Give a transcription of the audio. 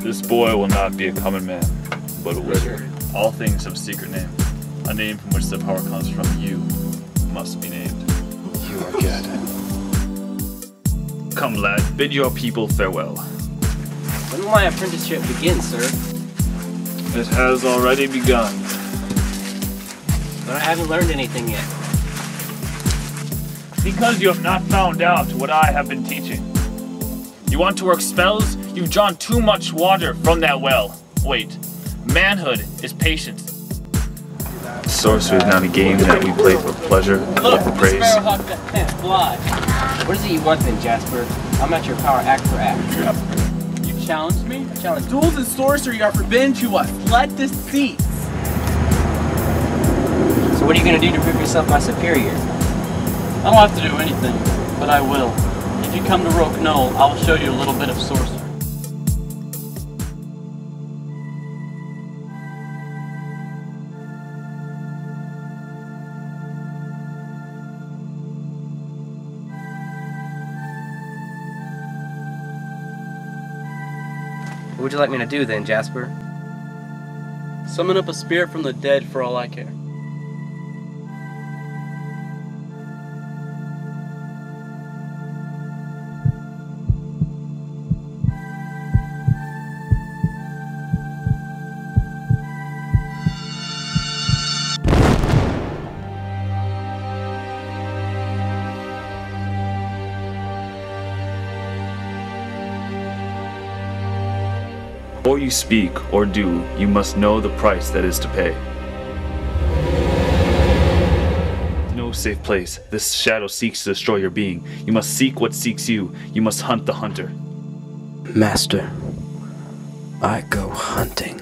This boy will not be a common man, but a wizard. All things have a secret name. A name from which the power comes from. You must be named. You are good. Come, lad, bid your people farewell. When will my apprenticeship begin, sir? It has already begun. But I haven't learned anything yet. Because you have not found out what I have been teaching. You want to work spells? You've drawn too much water from that well. Wait, manhood is patience. Sorcery is not a game that we play for pleasure or for praise. Sparrowhawk that can't fly. What is it you want then, Jasper? I'm at your power act for act. You challenged me? I challenge Duels and sorcery are forbidden to us. Let deceit. So what are you gonna do to prove yourself my superior? I don't have to do anything, but I will. If you come to Roke Knoll, I will show you a little bit of sorcery. What would you like me to do then, Jasper? Summon up a spirit from the dead for all I care. Before you speak or do, you must know the price that is to pay. No safe place. This shadow seeks to destroy your being. You must seek what seeks you. You must hunt the hunter. Master, I go hunting.